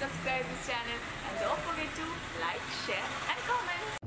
subscribe this channel and don't forget to like, share and comment.